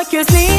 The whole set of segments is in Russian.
like you see.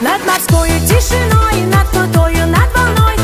Над морской тишиной, над крутою, над волной.